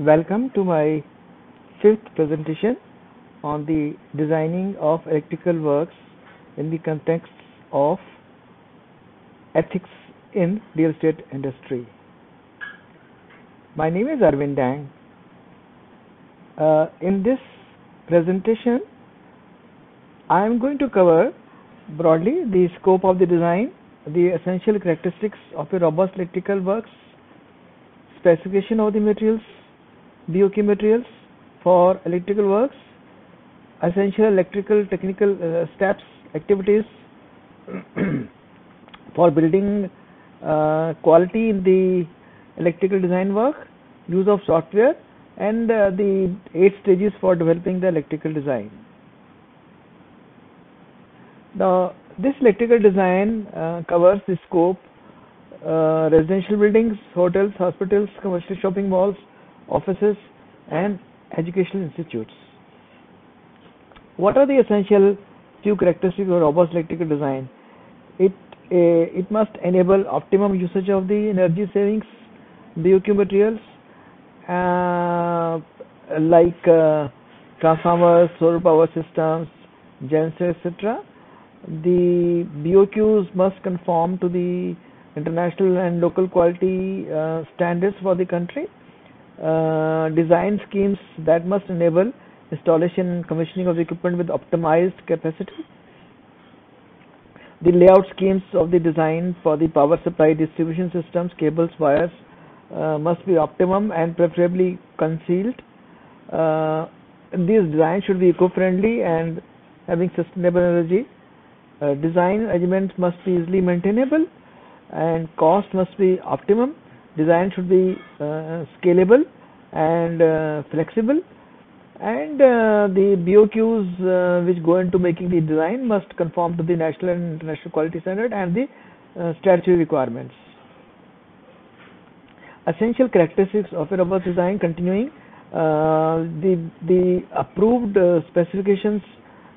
Welcome to my fifth presentation on the designing of electrical works in the context of ethics in real estate industry. My name is Arvind Dang. Uh, in this presentation, I am going to cover broadly the scope of the design, the essential characteristics of a robust electrical works, specification of the materials, BOQ materials for electrical works, essential electrical technical uh, steps, activities for building uh, quality in the electrical design work, use of software and uh, the eight stages for developing the electrical design. Now, this electrical design uh, covers the scope uh, residential buildings, hotels, hospitals, commercial shopping malls, offices and educational institutes. What are the essential few characteristics of robust electrical design? It uh, it must enable optimum usage of the energy savings BOQ materials uh, like uh, transformers, solar power systems, gensets, etc. The BOQs must conform to the international and local quality uh, standards for the country. Uh, design schemes that must enable installation and commissioning of the equipment with optimized capacity. The layout schemes of the design for the power supply distribution systems, cables, wires uh, must be optimum and preferably concealed. Uh, these designs should be eco-friendly and having sustainable energy. Uh, design elements must be easily maintainable and cost must be optimum. Design should be uh, scalable and uh, flexible. And uh, the BOQs which go into making the design must conform to the national and international quality standard and the statutory requirements. Essential characteristics of a robust design continuing uh, the the approved uh, specifications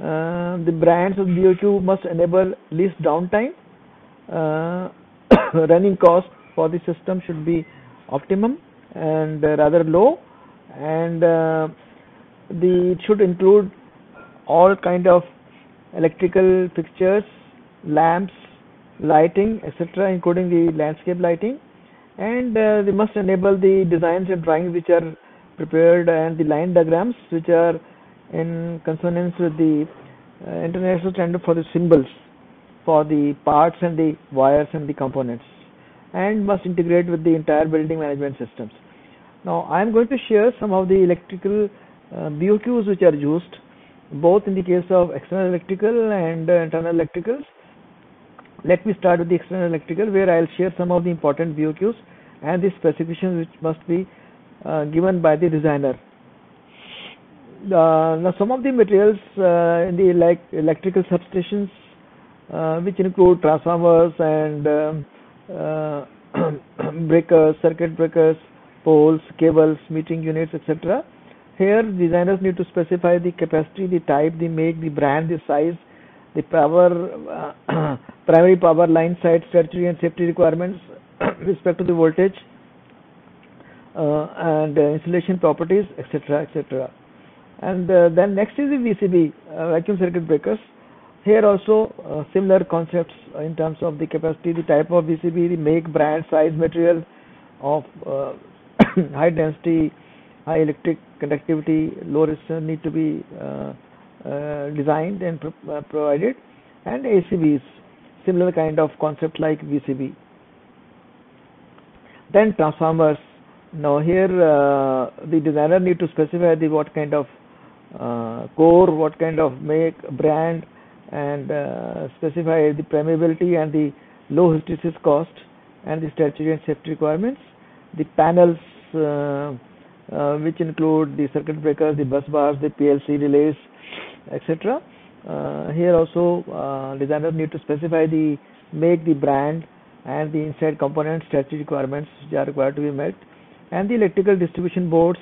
uh, the brands of BOQ must enable least downtime running cost for the system should be optimum and rather low. And the it should include all kind of electrical fixtures lamps lighting etc including the landscape lighting. And uh, they must enable the designs and drawings which are prepared and the line diagrams which are in consonance with the uh, international standard for the symbols for the parts and the wires and the components and must integrate with the entire building management systems. Now I am going to share some of the electrical uh, BOQs which are used both in the case of external electrical and uh, internal electricals let me start with the external electrical where I will share some of the important BOQs and the specifications which must be uh, given by the designer. Uh, now some of the materials uh, in the like electrical substations uh, which include transformers and um, breakers, circuit breakers, poles, cables, meeting units etc. Here designers need to specify the capacity, the type, the make, the brand, the size, the power uh, primary power line side statutory and safety requirements with respect to the voltage uh, and uh, insulation properties etc etc and uh, then next is the VCB uh, vacuum circuit breakers here also uh, similar concepts in terms of the capacity the type of VCB the make brand size material of high density high electric conductivity low resistance need to be uh, designed and uh, provided and ACBs similar kind of concept like VCB then transformers. Now here uh, the designer need to specify the what kind of uh, core what kind of make brand and uh, specify the permeability and the low hysteresis cost and the statutory and safety requirements the panels which include the circuit breakers the bus bars the PLC relays etc. Uh, here also uh, designers need to specify the make the brand and the inside component statutory requirements which are required to be met and the electrical distribution boards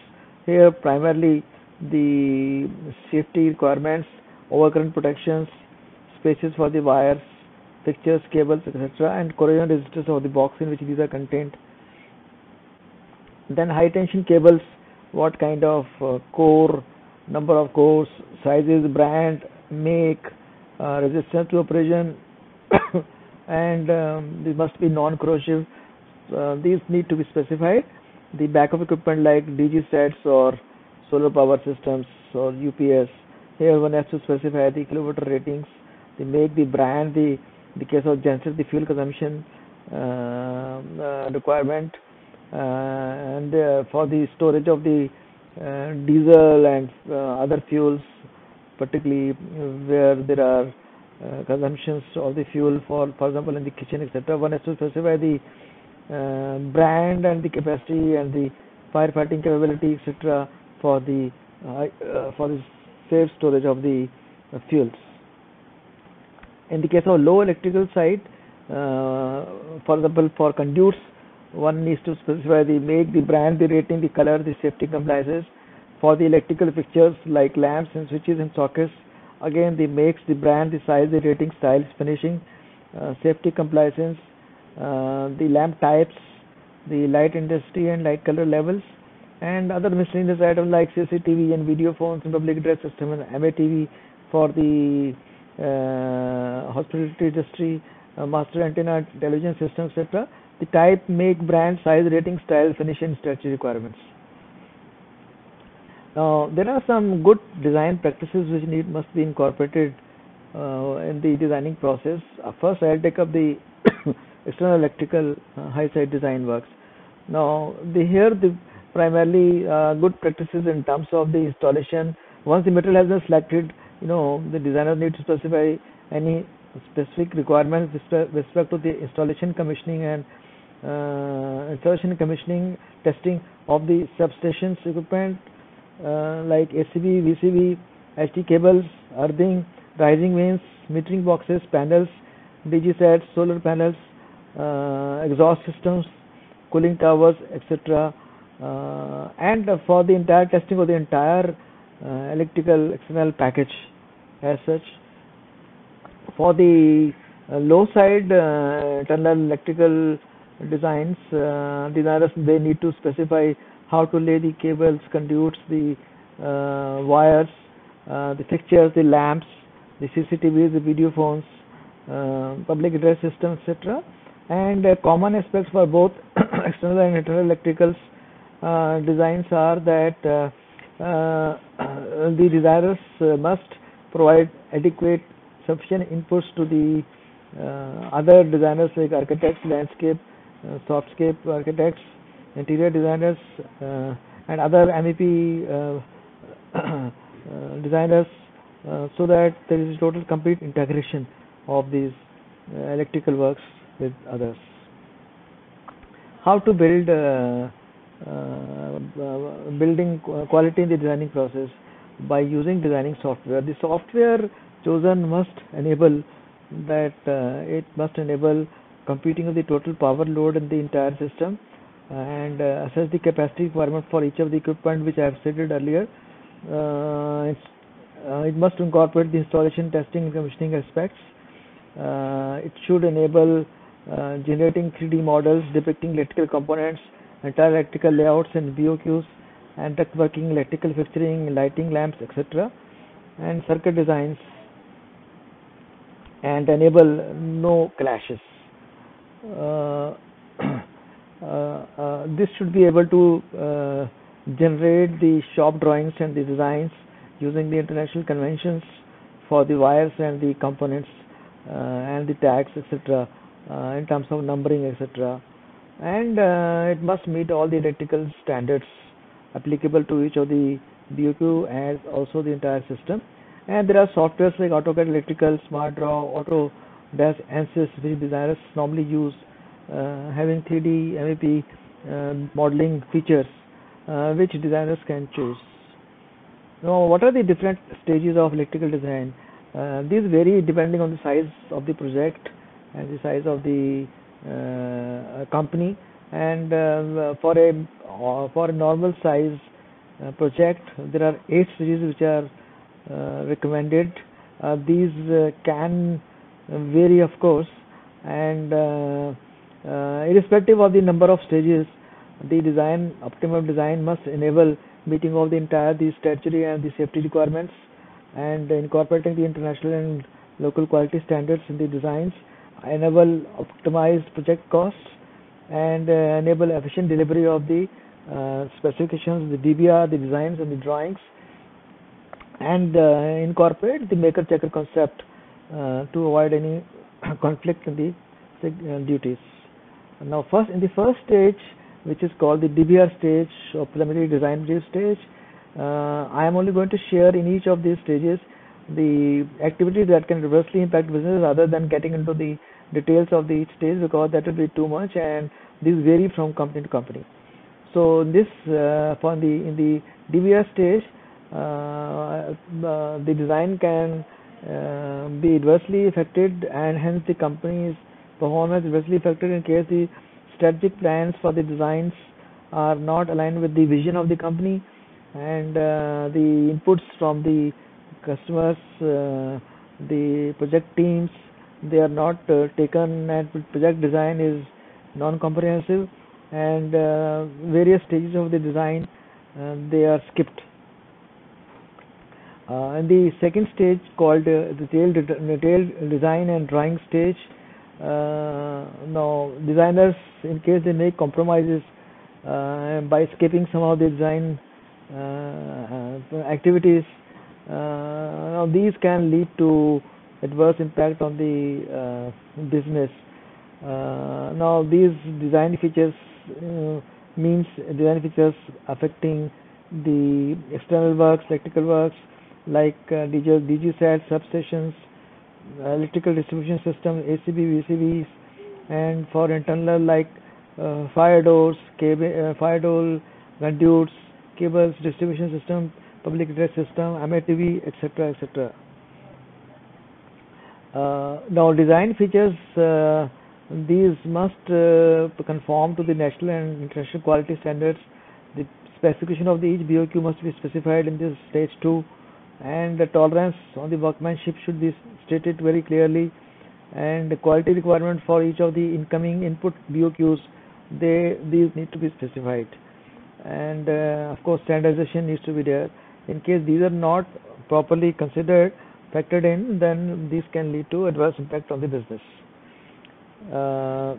here primarily the safety requirements overcurrent protections spaces for the wires fixtures cables etc and corrosion resistors of the box in which these are contained then high tension cables what kind of uh, core, number of cores, sizes, brand, make, uh, resistance to abrasion, and um, must be non-corrosive. Uh, these need to be specified. The backup equipment like DG sets or solar power systems or UPS. Here one has to specify the kilowatt ratings, the make, the brand, the the case of genset, the fuel consumption uh, uh, requirement, uh, and for the storage of the diesel and other fuels, particularly where there are uh, consumptions of the fuel for for example in the kitchen etc one has to specify the uh, brand and the capacity and the firefighting capability etc for the uh, for the safe storage of the fuels in the case of low electrical side uh, for example for conduits one needs to specify the make the brand the rating the color the safety compliances. For the electrical fixtures like lamps and switches and sockets again the makes the brand the size the rating styles finishing uh, safety compliances, uh, the lamp types the light intensity and light color levels and other miscellaneous items like CCTV and video phones and public address system and MATV for the hospitality industry, uh, master antenna, television system, etc. The type, make, brand, size, rating, style, finish, and strategy requirements. Now, there are some good design practices which need must be incorporated uh, in the designing process. Uh, first, I'll take up the external electrical uh, high side design works. Now, the, here the primarily uh, good practices in terms of the installation. Once the material has been selected, you know the designer needs to specify any specific requirements with respect to the installation, commissioning, and uh, installation, commissioning, testing of the substations equipment uh, like ACB, VCB, HT cables, earthing, rising vanes, metering boxes, panels, DG sets, solar panels, uh, exhaust systems, cooling towers, etc. Uh, and for the entire testing of the entire uh, electrical external package as such. For the uh, low side internal electrical designs, designers they need to specify how to lay the cables, conduits, the uh, wires, uh, the fixtures, the lamps, the CCTVs, the video phones, uh, public address system, etc. And common aspects for both external and internal electricals designs are that the designers must provide adequate sufficient inputs to the uh, other designers like architects, landscape, uh, softscape architects, interior designers uh, and other MEP uh, uh, designers so that there is total complete integration of these electrical works with others. How to build building quality in the designing process by using designing software. The software chosen must enable that uh, it must enable computing of the total power load in the entire system and uh, assess the capacity requirement for each of the equipment which I have stated earlier. Uh, uh, it must incorporate the installation, testing, and commissioning aspects. Uh, it should enable uh, generating 3D models depicting electrical components, entire electrical layouts and BOQs, and duct working, electrical fixturing, lighting lamps, etc. and circuit designs and enable no clashes. Uh, Uh, uh, this should be able to uh, generate the shop drawings and the designs using the international conventions for the wires and the components and the tags etc in terms of numbering etc and it must meet all the electrical standards applicable to each of the BOQ and also the entire system and there are softwares like AutoCAD Electrical, SmartDraw, Autodesk, ANSYS which designers normally use uh, having 3D MEP uh, modeling features uh, which designers can choose. Now, what are the different stages of electrical design? these vary depending on the size of the project and the size of the company and for a for a normal size uh, project there are eight stages which are uh, recommended. Uh, these can vary of course. And uh, irrespective of the number of stages, the design optimum design must enable meeting of the entire the statutory and the safety requirements and incorporating the international and local quality standards in the designs enable optimized project costs and uh, enable efficient delivery of the uh, specifications, the DBR, the designs and the drawings and uh, incorporate the maker checker concept to avoid any conflict in the duties. Now first in the first stage which is called the DBR stage or preliminary design brief stage uh, I am only going to share in each of these stages the activities that can reversely impact business rather than getting into the details of the each stage because that would be too much and these vary from company to company. So this uh, for the in the DBR stage uh, uh, the design can uh, be adversely affected and hence the company's performance adversely affected in case the strategic plans for the designs are not aligned with the vision of the company and uh, the inputs from the customers the project teams they are not uh, taken and project design is non-comprehensive and uh, various stages of the design uh, they are skipped. Uh, and the second stage called the detailed detailed design and drawing stage now designers in case they make compromises by skipping some of the design uh, uh, activities uh, now these can lead to adverse impact on the business now these design features means design features affecting the external works, electrical works like uh, DG, sets, substations, electrical distribution system, ACB, VCBs, and for internal like uh, fire doors, uh, fire door conduits, cables, distribution system, public address system, MATV, etc. etc. Uh, now design features uh, these must uh, conform to the national and international quality standards. The specification of the each BOQ must be specified in this stage 2 and the tolerance on the workmanship should be stated very clearly. And the quality requirement for each of the incoming input BOQs they these need to be specified. And uh, of course standardization needs to be there. In case these are not properly considered factored in then these can lead to adverse impact on the business. Uh,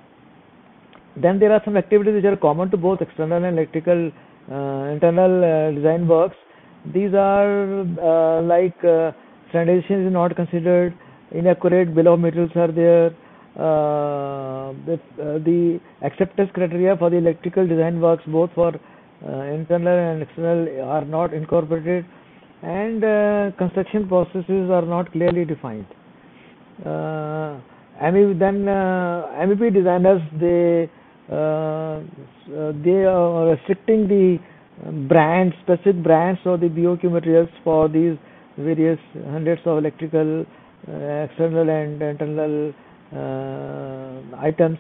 then there are some activities which are common to both external and electrical uh, internal uh, design works. These are uh, like uh, standardization is not considered. Inaccurate bill of materials are there. The, the acceptance criteria for the electrical design works both for uh, internal and external are not incorporated and uh, construction processes are not clearly defined. Uh, MEP, then uh, MEP designers they uh, they are restricting the brands, specific brands or the BOQ materials for these various hundreds of electrical uh, external and internal uh, items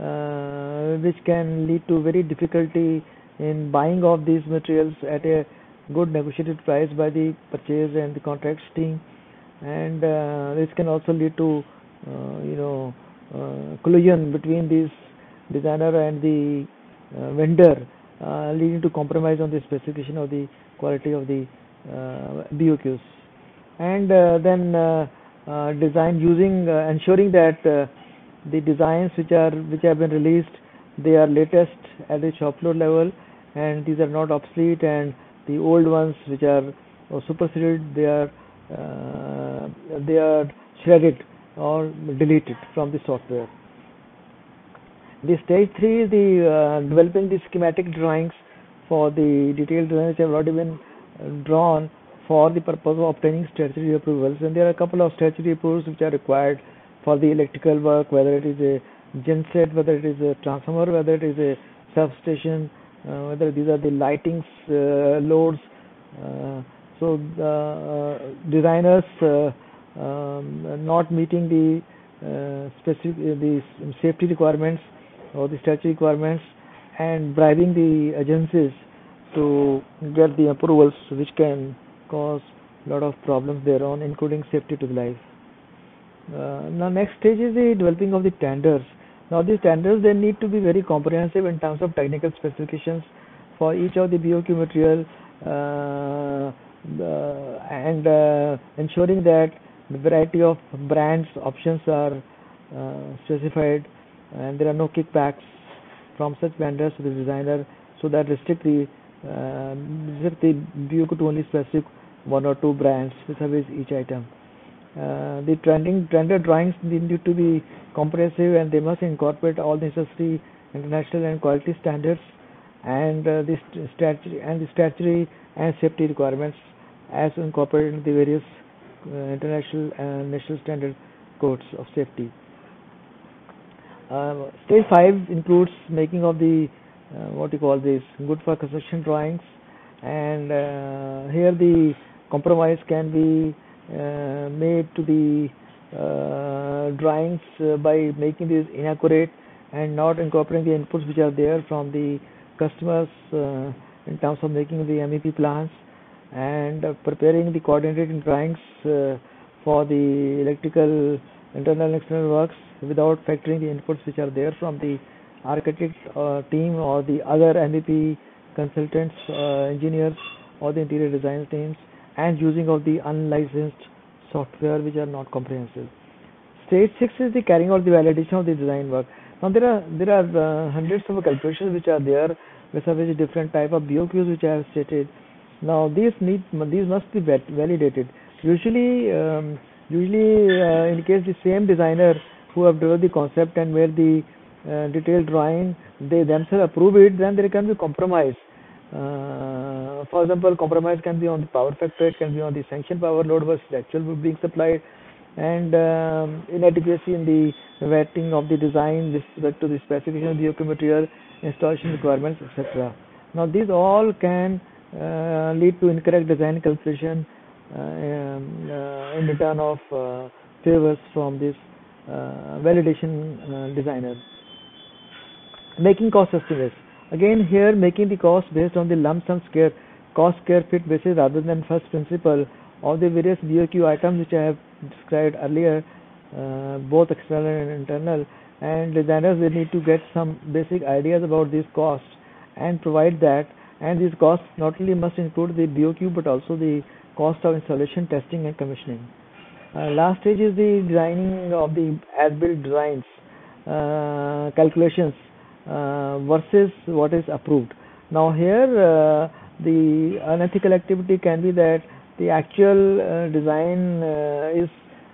uh, which can lead to very difficulty in buying of these materials at a good negotiated price by the purchase and the contracts team. And uh, this can also lead to uh, you know uh, collision between this designer and the uh, vendor uh, leading to compromise on the specification of the quality of the uh, BOQs and then design using ensuring that the designs which are which have been released they are latest at the shop floor level and these are not obsolete and the old ones which are uh, superseded they are uh, they are shredded or deleted from the software. The stage 3 is the uh, developing the schematic drawings for the detailed drawings have already been uh, drawn for the purpose of obtaining statutory approvals. And there are a couple of statutory approvals which are required for the electrical work whether it is a genset whether it is a transformer whether it is a substation whether these are the lightings uh, loads uh, so the designers um, not meeting the specific the safety requirements or the statutory requirements and bribing the agencies to get the approvals which can cause a lot of problems thereon including safety to the life. Uh, now next stage is the developing of the tenders now these standards they need to be very comprehensive in terms of technical specifications for each of the BOQ material uh, and uh, ensuring that the variety of brands options are uh, specified and there are no kickbacks from such vendors to the designer so that restrict the uh, restrict the view to only specific one or two brands with each item. Uh, the trending trended drawings need to be comprehensive and they must incorporate all necessary international and quality standards and uh, the statutory and the statutory and safety requirements as incorporated in the various uh, international and national standard codes of safety. Uh, stage 5 includes making of the uh, what you call this good for construction drawings and uh, here the compromise can be made to the uh, drawings by making this inaccurate and not incorporating the inputs which are there from the customers in terms of making the MEP plans and uh, preparing the coordinated drawings uh, for the electrical internal and external works without factoring the inputs which are there from the architect uh, team or the other MEP consultants, engineers or the interior design teams and using of the unlicensed software which are not comprehensive. Stage 6 is the carrying out the validation of the design work. Now there are there are uh, hundreds of calculations which are there with a different type of BOQs which I have stated now these need these must be validated. Usually, um, usually uh, in case the same designer who have developed the concept and made the uh, detailed drawing, they themselves approve it, then there can be compromise. Uh, for example, compromise can be on the power factor, it can be on the sanction power load versus actual being supplied, and um, inadequacy in the vetting of the design with respect to the specification of the BOQ material, installation requirements, etc. Now these all can uh, lead to incorrect design calculation uh, um, uh, in return of favors from this validation designer. Making cost estimates. Again here making the cost based on the lump sum square cost square fit basis rather than first principle of the various BOQ items which I have described earlier, uh, both external and internal, and designers will need to get some basic ideas about these costs and provide that and these costs not only must include the BOQ but also the cost of installation, testing and commissioning. Uh, last stage is the designing of the as-built designs, uh, calculations uh, versus what is approved. Now here uh, the unethical activity can be that the actual uh, design uh, is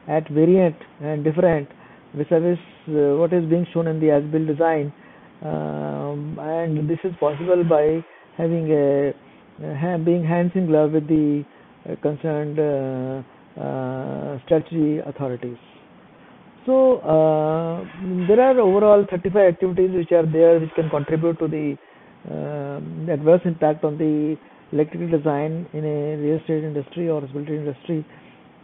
at variant and different vis-a-vis what is being shown in the as-built design um, and this is possible by having a being hands in glove with the uh, concerned uh, uh, statutory authorities. So there are overall 35 activities which are there which can contribute to the adverse impact on the electrical design in a real estate industry or hospitality industry.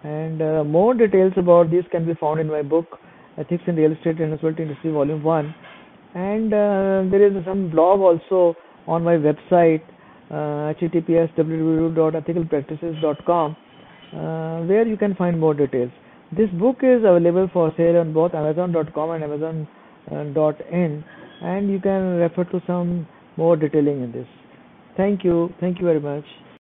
And uh, more details about this can be found in my book ethics in real estate and hospitality industry volume 1 and uh, there is some blog also on my website uh, https www.ethicalpractices.com uh, where you can find more details. This book is available for sale on both amazon.com and amazon.in and you can refer to some more detailing in this. Thank you. Thank you very much.